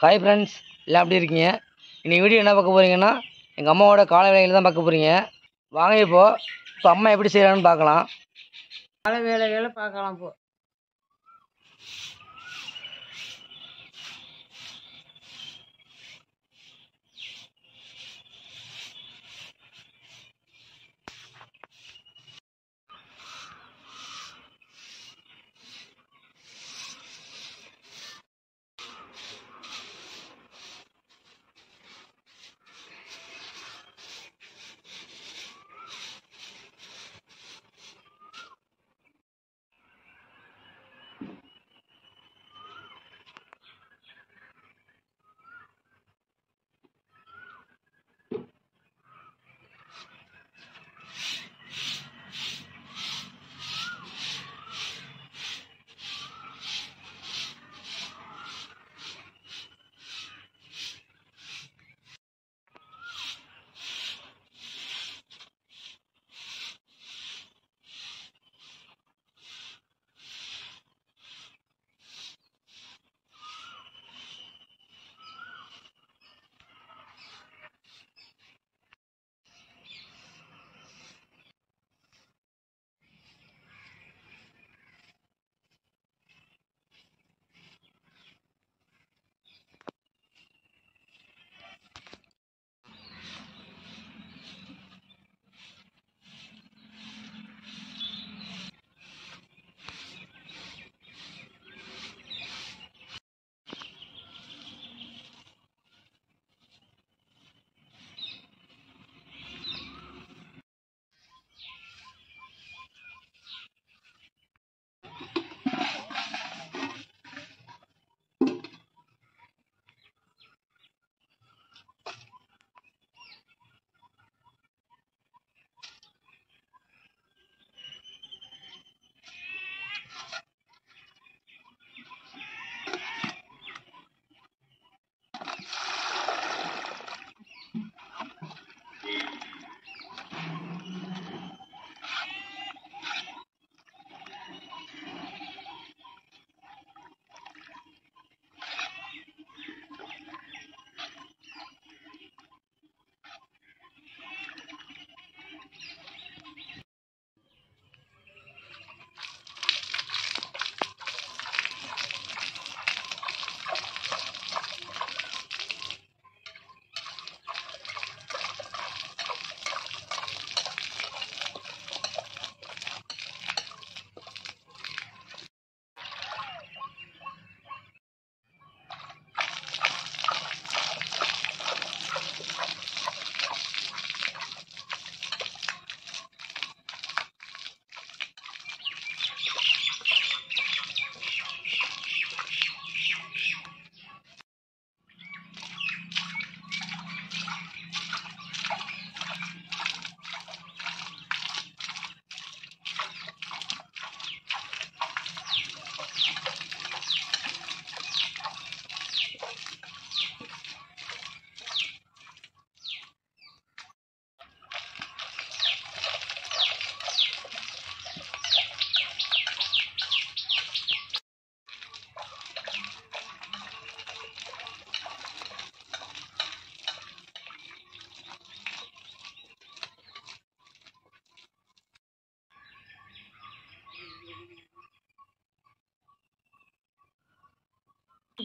Hi friends எல்லாம் எப்படி இருக்கீங்க? இன்னைக்கு வீடியோ என்ன பார்க்க போகிறீங்கன்னா எங்கள் அம்மாவோட காலை வேலைகள் தான் பார்க்க போகிறீங்க வாங்க இப்போது இப்போ அம்மா எப்படி செய்கிறாங்கன்னு பார்க்கலாம். காலை வேலைகளை பார்க்கலாம் இப்போது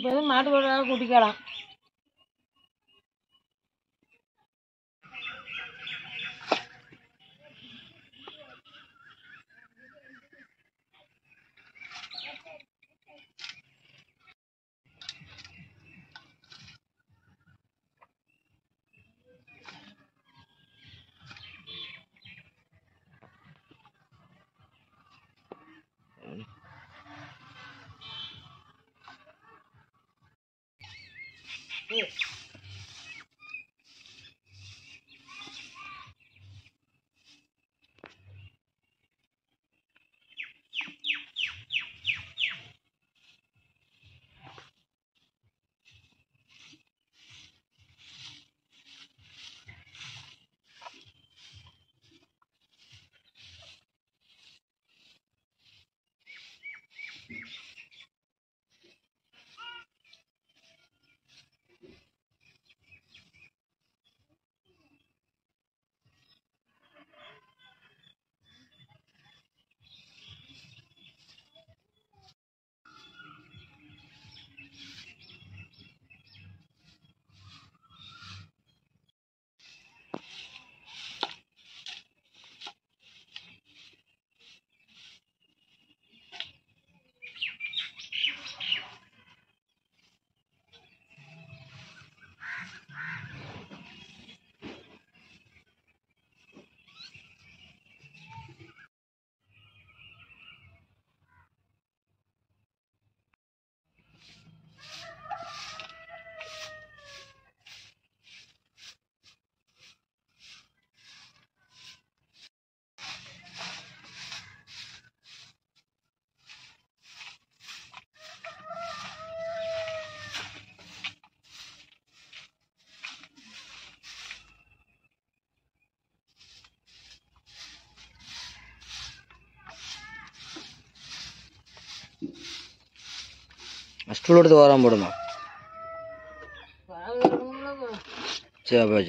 இப்போ வந்து கூட்டிக்கலாம். fish. ஸ்டூல் எடுத்து ஓரம் போடுமா. சரி அப்போ.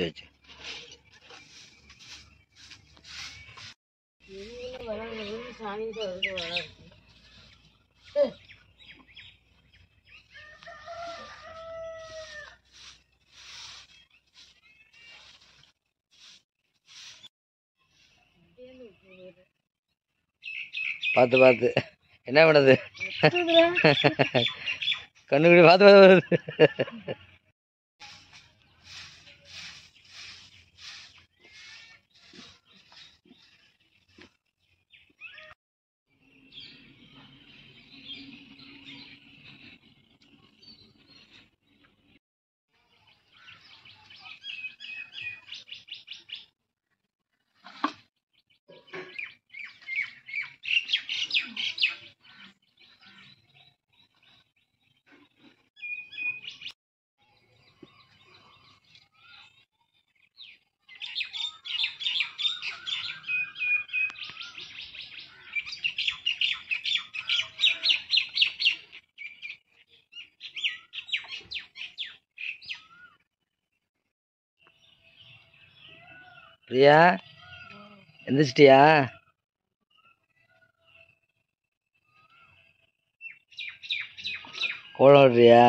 பார்த்து பார்த்து என்ன பண்ணுது. கண்ணுக்குடி பார்த்து பார்த்து வருது பிரியா எந்திரிச்சிட்டியா? கோலம் விடுறியா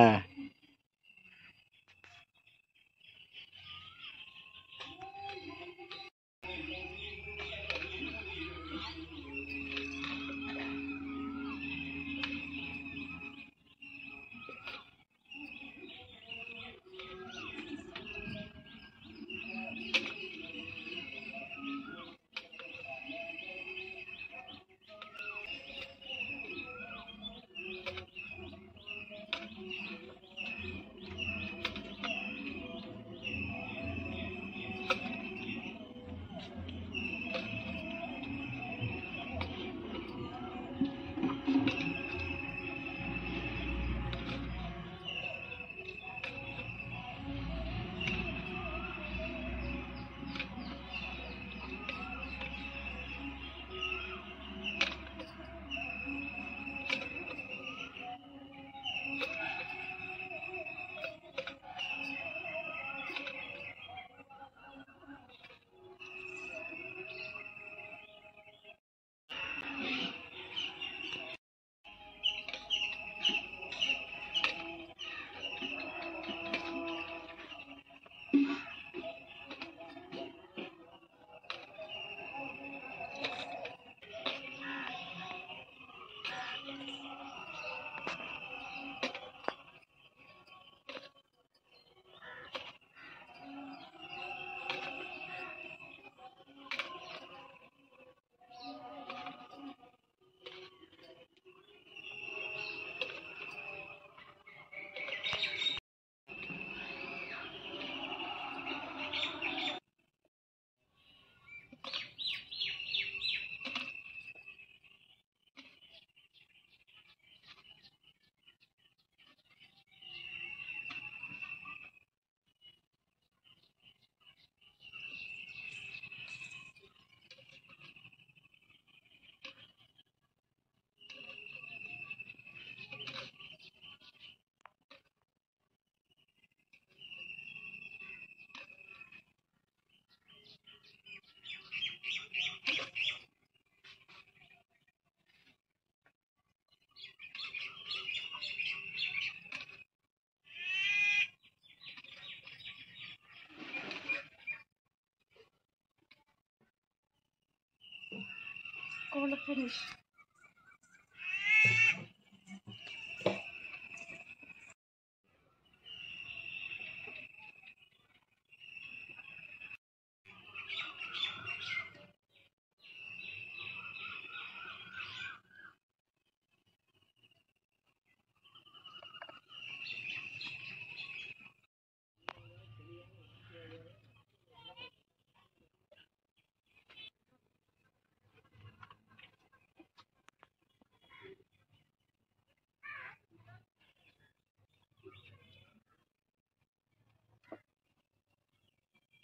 আমরা.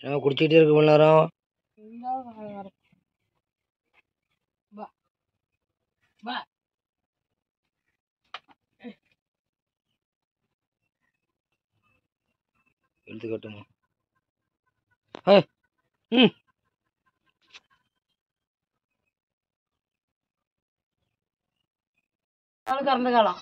நம்ம குடிச்சிக்கிட்டே இருக்க மணி நேரம். எழுத்து காட்டுமா ம். கறந்து காலம்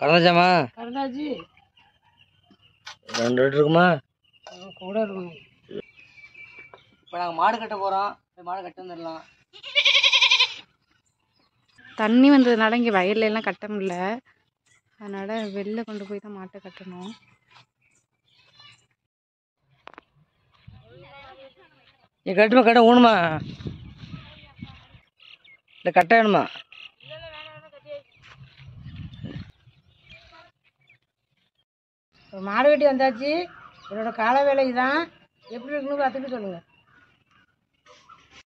கறந்தாச்சாம்மா கறந்தாச்சு ரெண்டு லிட்டர் இருக்குமா? கூட இருக்கணும். இப்போ நாங்கள் மாடு கட்ட போகிறோம் போய் மாடு கட்ட வந்துடலாம். தண்ணி வந்ததுனால இங்கே வயல்ல எல்லாம் கட்ட முடியல. அதனால வெளில கொண்டு போய் தான் மாட்டை கட்டணும். நீ கட்டுமா கட்ட ஊணுமா இல்லை கட்ட வேணுமா? மாடு வெட்டி வந்தாச்சு. என்னோட கால வேலை தான் எப்படி இருக்குன்னு பார்த்துட்டு சொல்லுங்கள்